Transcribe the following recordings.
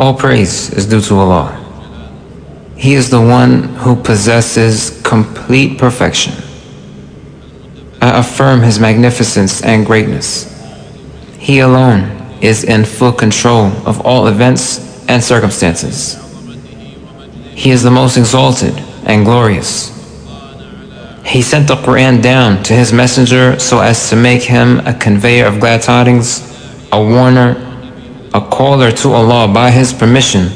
All praise is due to Allah. He is the one who possesses complete perfection. I affirm His magnificence and greatness. He alone is in full control of all events and circumstances. He is the most exalted and glorious. He sent the Quran down to his messenger so as to make him a conveyor of glad tidings, a warner, a caller to Allah by his permission,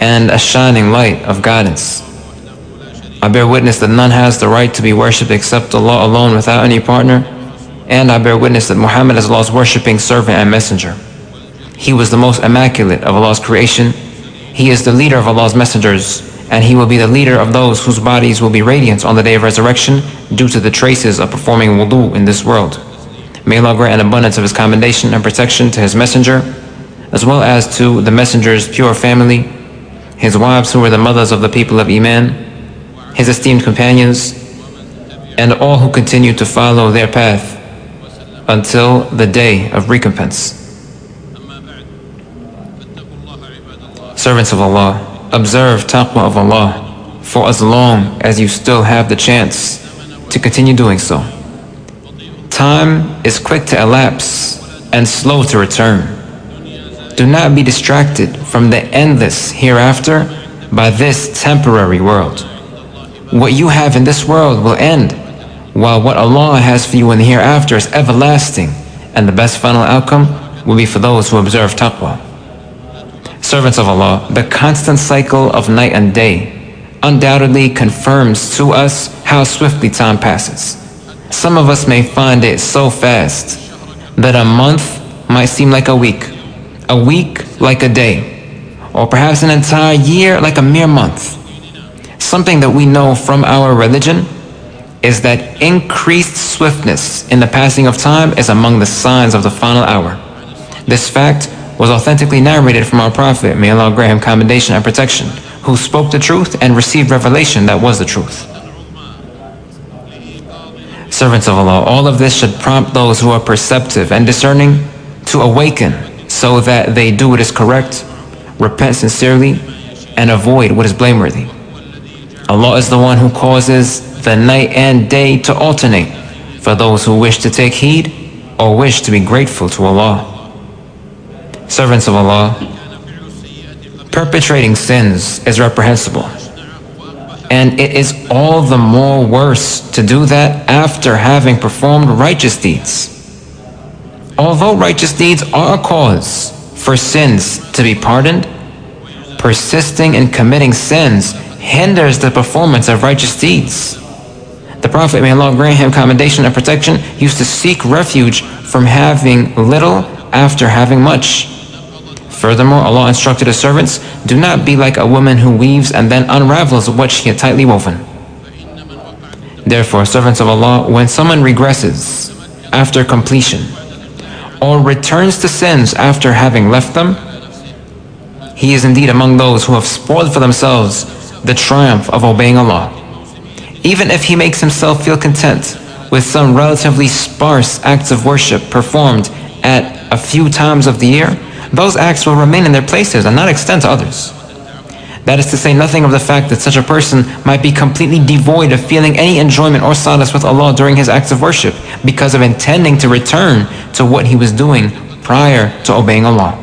and a shining light of guidance. I bear witness that none has the right to be worshipped except Allah alone without any partner, and I bear witness that Muhammad is Allah's worshipping servant and messenger. He was the most immaculate of Allah's creation. He is the leader of Allah's messengers, and he will be the leader of those whose bodies will be radiant on the day of resurrection due to the traces of performing wudu in this world. May Allah grant an abundance of His commendation and protection to His messenger, as well as to the messenger's pure family, his wives who were the mothers of the people of Iman, his esteemed companions, and all who continue to follow their path until the day of recompense. Servants of Allah, observe taqwa of Allah for as long as you still have the chance to continue doing so. Time is quick to elapse and slow to return. Do not be distracted from the endless hereafter by this temporary world. What you have in this world will end, while what Allah has for you in the hereafter is everlasting, and the best final outcome will be for those who observe taqwa. Servants of Allah, the constant cycle of night and day undoubtedly confirms to us how swiftly time passes. Some of us may find it so fast that a month might seem like a week, a week like a day, or perhaps an entire year like a mere month. Something that we know from our religion is that increased swiftness in the passing of time is among the signs of the final hour. This fact was authentically narrated from our Prophet, may Allah grant him commendation and protection, who spoke the truth and received revelation that was the truth. Servants of Allah, all of this should prompt those who are perceptive and discerning to awaken so that they do what is correct, repent sincerely, and avoid what is blameworthy. Allah is the one who causes the night and day to alternate for those who wish to take heed or wish to be grateful to Allah servants of Allah, perpetrating sins is reprehensible. And it is all the more worse to do that after having performed righteous deeds. Although righteous deeds are a cause for sins to be pardoned, persisting in committing sins hinders the performance of righteous deeds. The Prophet, may Allah grant him commendation and protection, used to seek refuge from having little after having much. Furthermore, Allah instructed His servants, Do not be like a woman who weaves and then unravels what she had tightly woven. Therefore, servants of Allah, when someone regresses after completion, or returns to sins after having left them, he is indeed among those who have spoiled for themselves the triumph of obeying Allah. Even if he makes himself feel content with some relatively sparse acts of worship performed at a few times of the year, those acts will remain in their places and not extend to others. That is to say nothing of the fact that such a person might be completely devoid of feeling any enjoyment or solace with Allah during his acts of worship because of intending to return to what he was doing prior to obeying Allah.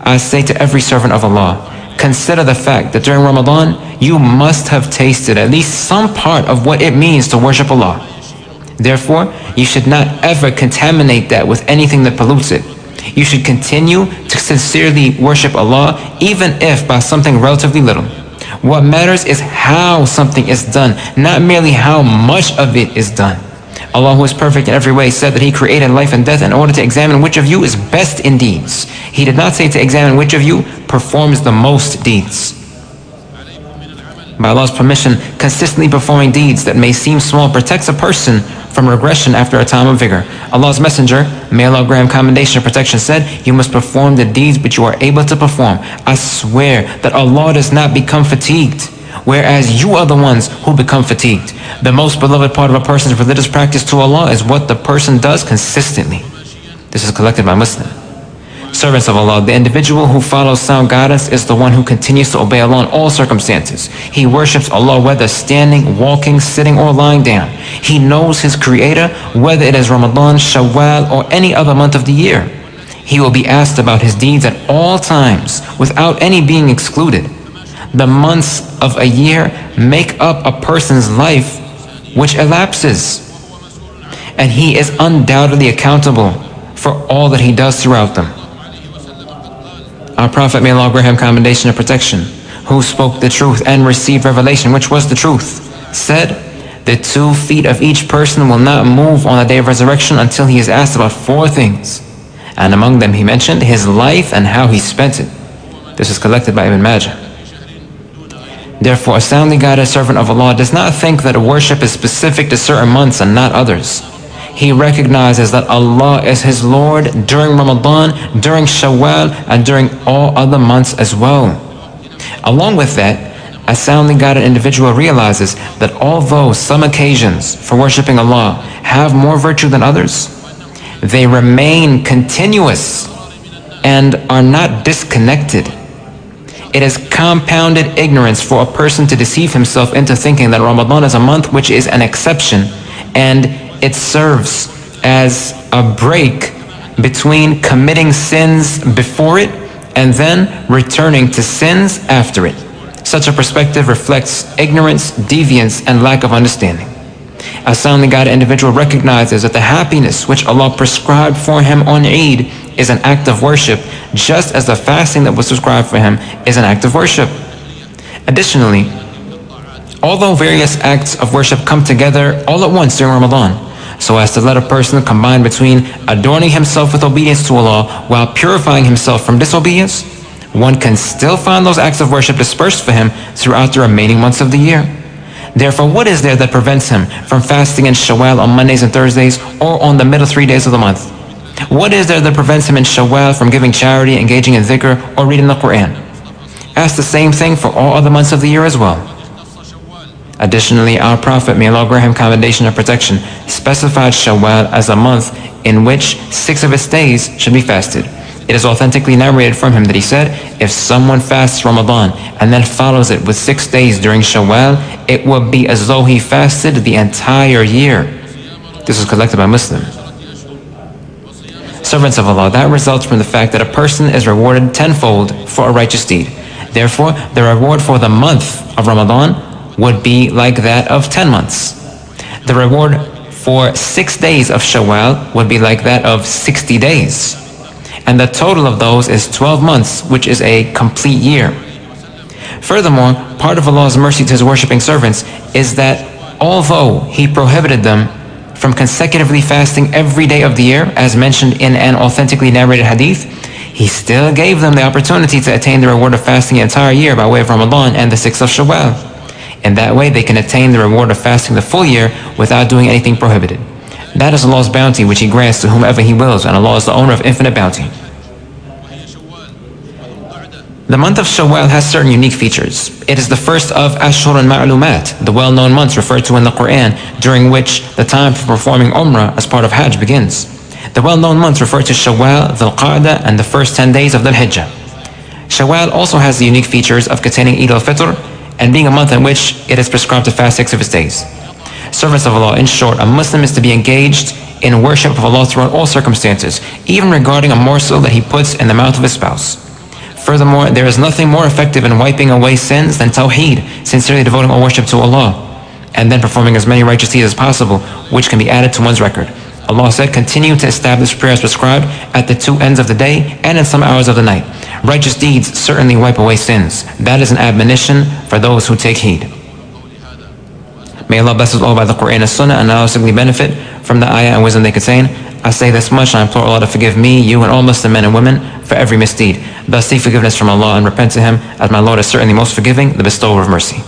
I say to every servant of Allah, consider the fact that during Ramadan, you must have tasted at least some part of what it means to worship Allah. Therefore, you should not ever contaminate that with anything that pollutes it you should continue to sincerely worship Allah, even if by something relatively little. What matters is how something is done, not merely how much of it is done. Allah, who is perfect in every way, said that He created life and death in order to examine which of you is best in deeds. He did not say to examine which of you performs the most deeds. By Allah's permission, consistently performing deeds that may seem small protects a person from regression after a time of vigor. Allah's Messenger, may Allah grant commendation and protection, said, You must perform the deeds which you are able to perform. I swear that Allah does not become fatigued, whereas you are the ones who become fatigued. The most beloved part of a person's religious practice to Allah is what the person does consistently. This is collected by Muslim. Servants of Allah, the individual who follows sound guidance is the one who continues to obey Allah in all circumstances. He worships Allah whether standing, walking, sitting, or lying down. He knows his Creator whether it is Ramadan, Shawwal, or any other month of the year. He will be asked about his deeds at all times without any being excluded. The months of a year make up a person's life which elapses. And he is undoubtedly accountable for all that he does throughout them. Our Prophet, may Allah grant him commendation and protection, who spoke the truth and received revelation, which was the truth, said, The two feet of each person will not move on the day of resurrection until he is asked about four things. And among them he mentioned his life and how he spent it. This is collected by Ibn Majah. Therefore, a soundly guided servant of Allah does not think that a worship is specific to certain months and not others. He recognizes that Allah is his Lord during Ramadan, during Shawwal, and during all other months as well. Along with that, a soundly guided individual realizes that although some occasions for worshipping Allah have more virtue than others, they remain continuous and are not disconnected. It is compounded ignorance for a person to deceive himself into thinking that Ramadan is a month which is an exception and it serves as a break between committing sins before it and then returning to sins after it. Such a perspective reflects ignorance, deviance, and lack of understanding. A soundly guided individual recognizes that the happiness which Allah prescribed for him on Eid is an act of worship, just as the fasting that was prescribed for him is an act of worship. Additionally, although various acts of worship come together all at once during Ramadan, so as to let a person combine between adorning himself with obedience to Allah while purifying himself from disobedience, one can still find those acts of worship dispersed for him throughout the remaining months of the year. Therefore, what is there that prevents him from fasting in Shawwal on Mondays and Thursdays or on the middle three days of the month? What is there that prevents him in Shawwal from giving charity, engaging in dhikr, or reading the Quran? Ask the same thing for all other months of the year as well. Additionally, our Prophet, may Allah grant him commendation and protection, specified Shawwal as a month in which six of its days should be fasted. It is authentically narrated from him that he said, if someone fasts Ramadan and then follows it with six days during Shawwal, it will be as though he fasted the entire year. This is collected by Muslim. Servants of Allah, that results from the fact that a person is rewarded tenfold for a righteous deed. Therefore, the reward for the month of Ramadan would be like that of 10 months. The reward for six days of Shawwal would be like that of 60 days. And the total of those is 12 months, which is a complete year. Furthermore, part of Allah's mercy to His worshipping servants is that although He prohibited them from consecutively fasting every day of the year, as mentioned in an authentically narrated hadith, He still gave them the opportunity to attain the reward of fasting the entire year by way of Ramadan and the 6th of Shawwal. In that way, they can attain the reward of fasting the full year without doing anything prohibited. That is Allah's bounty which He grants to whomever He wills, and Allah is the owner of infinite bounty. The month of Shawwal has certain unique features. It is the first of Ashur and Ma'lumat, the well-known months referred to in the Quran, during which the time for performing Umrah as part of Hajj begins. The well-known months refer to Shawwal, Dhul Qa'dah, and the first 10 days of Dhul Hijjah. Shawwal also has the unique features of containing Eid al-Fitr and being a month in which it is prescribed to fast six of its days. Servants of Allah, in short, a Muslim is to be engaged in worship of Allah throughout all circumstances, even regarding a morsel that he puts in the mouth of his spouse. Furthermore, there is nothing more effective in wiping away sins than tawheed, sincerely devoting all worship to Allah, and then performing as many righteous deeds as possible, which can be added to one's record. Allah said, continue to establish prayers prescribed at the two ends of the day and in some hours of the night. Righteous deeds certainly wipe away sins. That is an admonition for those who take heed. May Allah bless us all by the Quran and Sunnah and allow us to benefit from the ayah and wisdom they contain. I say this much and I implore Allah to forgive me, you, and all Muslim men and women for every misdeed. Thus seek forgiveness from Allah and repent to Him as my Lord is certainly most forgiving, the bestower of mercy.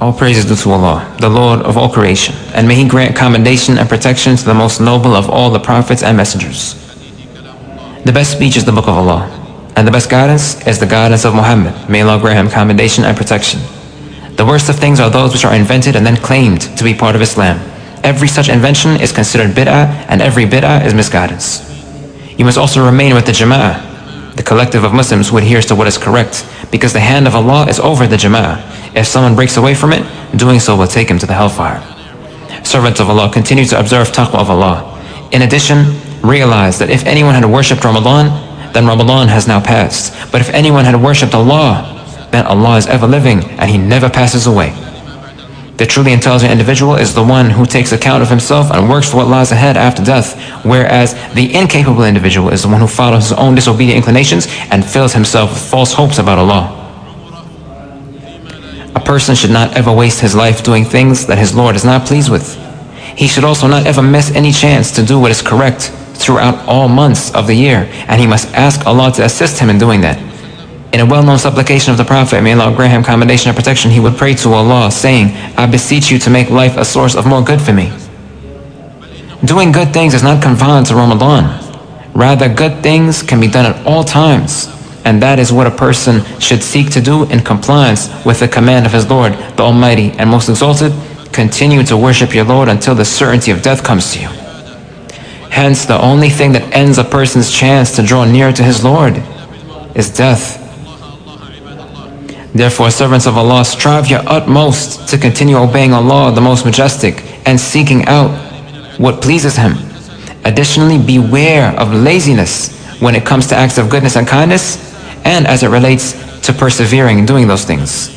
All praise is due to Allah, the Lord of all creation, and may He grant commendation and protection to the most noble of all the prophets and messengers. The best speech is the Book of Allah. And the best guidance is the guidance of Muhammad. May Allah grant him commendation and protection. The worst of things are those which are invented and then claimed to be part of Islam. Every such invention is considered bid'ah and every bid'ah is misguidance. You must also remain with the jama'ah, the collective of Muslims who adheres to what is correct, because the hand of Allah is over the jama'ah. If someone breaks away from it, doing so will take him to the hellfire. Servants of Allah, continue to observe taqwa of Allah. In addition, realize that if anyone had worshipped Ramadan, then Ramadan has now passed. But if anyone had worshipped Allah, then Allah is ever living and He never passes away. The truly intelligent individual is the one who takes account of himself and works for what lies ahead after death, whereas the incapable individual is the one who follows his own disobedient inclinations and fills himself with false hopes about Allah. Person should not ever waste his life doing things that his Lord is not pleased with. He should also not ever miss any chance to do what is correct throughout all months of the year, and he must ask Allah to assist him in doing that. In a well-known supplication of the Prophet, may Allah grant him commendation and protection, he would pray to Allah, saying, I beseech you to make life a source of more good for me. Doing good things is not confined to Ramadan. Rather, good things can be done at all times. And that is what a person should seek to do in compliance with the command of his Lord, the Almighty and Most Exalted. Continue to worship your Lord until the certainty of death comes to you. Hence, the only thing that ends a person's chance to draw near to his Lord is death. Therefore, servants of Allah, strive your utmost to continue obeying Allah, the Most Majestic, and seeking out what pleases Him. Additionally, beware of laziness when it comes to acts of goodness and kindness, and as it relates to persevering in doing those things.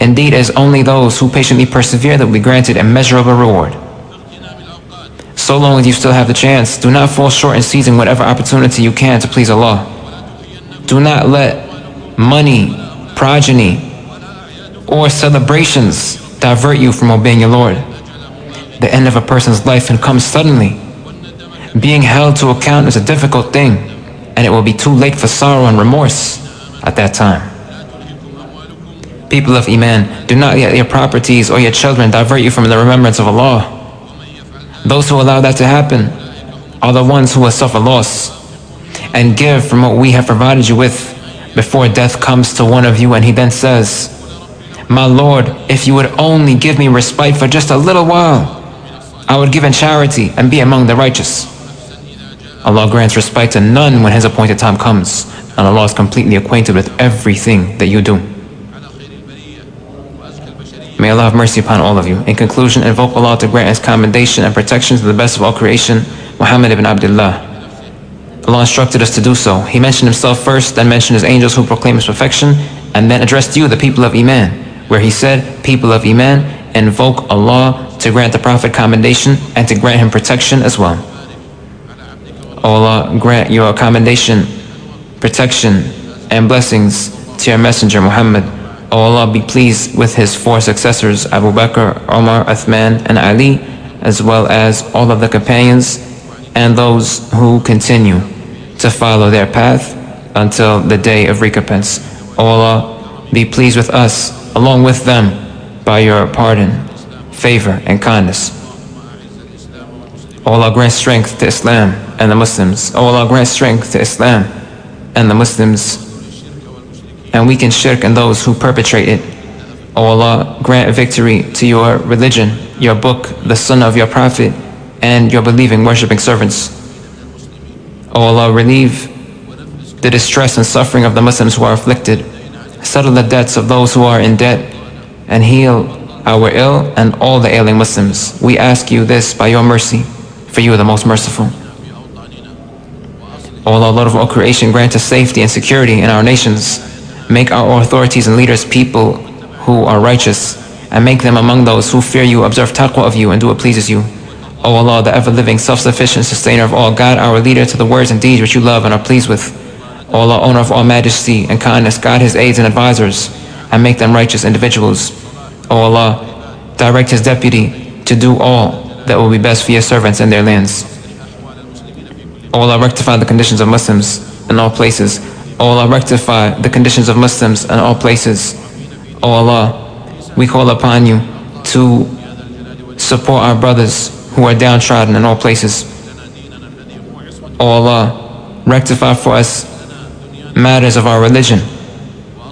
Indeed, it is only those who patiently persevere that will be granted a measurable reward. So long as you still have the chance, do not fall short in seizing whatever opportunity you can to please Allah. Do not let money, progeny, or celebrations divert you from obeying your Lord. The end of a person's life can come suddenly. Being held to account is a difficult thing, and it will be too late for sorrow and remorse at that time. People of Iman, do not let your properties or your children divert you from the remembrance of Allah. Those who allow that to happen are the ones who will suffer loss. And give from what we have provided you with before death comes to one of you and he then says, My Lord, if you would only give me respite for just a little while, I would give in charity and be among the righteous. Allah grants respite to none when his appointed time comes, and Allah is completely acquainted with everything that you do. May Allah have mercy upon all of you. In conclusion, invoke Allah to grant His commendation and protection to the best of all creation, Muhammad ibn Abdullah. Allah instructed us to do so. He mentioned Himself first, then mentioned His angels who proclaim His perfection, and then addressed you, the people of Iman, where He said, People of Iman, invoke Allah to grant the Prophet commendation and to grant him protection as well. O Allah, grant your commendation, protection, and blessings to your messenger Muhammad. O Allah, be pleased with his four successors, Abu Bakr, Omar, Uthman, and Ali, as well as all of the companions and those who continue to follow their path until the day of recompense. O Allah, be pleased with us along with them by your pardon, favor, and kindness. O Allah, grant strength to Islam and the Muslims. O Allah, grant strength to Islam and the Muslims and weaken shirk and those who perpetrate it. O Allah, grant victory to your religion, your book, the sunnah of your prophet, and your believing, worshipping servants. O Allah, relieve the distress and suffering of the Muslims who are afflicted. Settle the debts of those who are in debt, and heal our ill and all the ailing Muslims. We ask you this by your mercy, for you are the most merciful. O Allah, Lord of all creation, grant us safety and security in our nations. Make our authorities and leaders people who are righteous, and make them among those who fear you, observe taqwa of you, and do what pleases you. O Allah, the ever-living, self-sufficient sustainer of all, guide our leader to the words and deeds which you love and are pleased with. O Allah, owner of all majesty and kindness, guide his aides and advisors, and make them righteous individuals. O Allah, direct his deputy to do all that will be best for your servants and their lands. Allah, rectify the conditions of Muslims in all places. O Allah, rectify the conditions of Muslims in all places. O Allah, we call upon you to support our brothers who are downtrodden in all places. O Allah, rectify for us matters of our religion,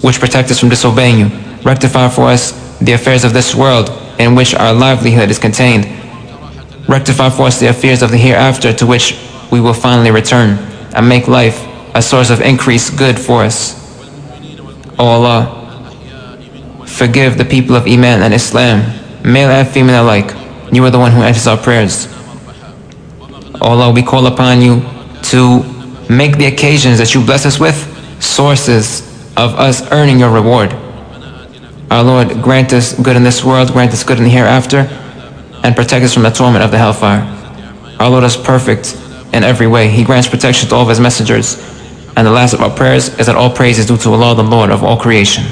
which protect us from disobeying you. Rectify for us the affairs of this world in which our livelihood is contained. Rectify for us the affairs of the hereafter to which we will finally return and make life a source of increased good for us. O Allah, forgive the people of Iman and Islam, male and female alike. You are the one who answers our prayers. O Allah, we call upon you to make the occasions that you bless us with sources of us earning your reward. Our Lord, grant us good in this world, grant us good in the hereafter, and protect us from the torment of the hellfire. Our Lord is perfect in every way. He grants protection to all of His messengers. And the last of our prayers is that all praise is due to Allah, the Lord of all creation.